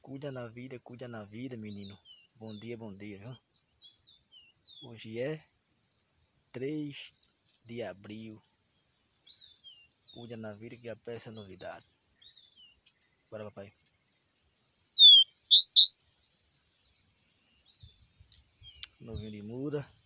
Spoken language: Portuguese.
Cuida na vida, cuida na vida, menino. Bom dia, bom dia, viu? Hoje é 3 de abril. Cuida na vida que a peça é novidade. Bora, papai. Novinho de muda.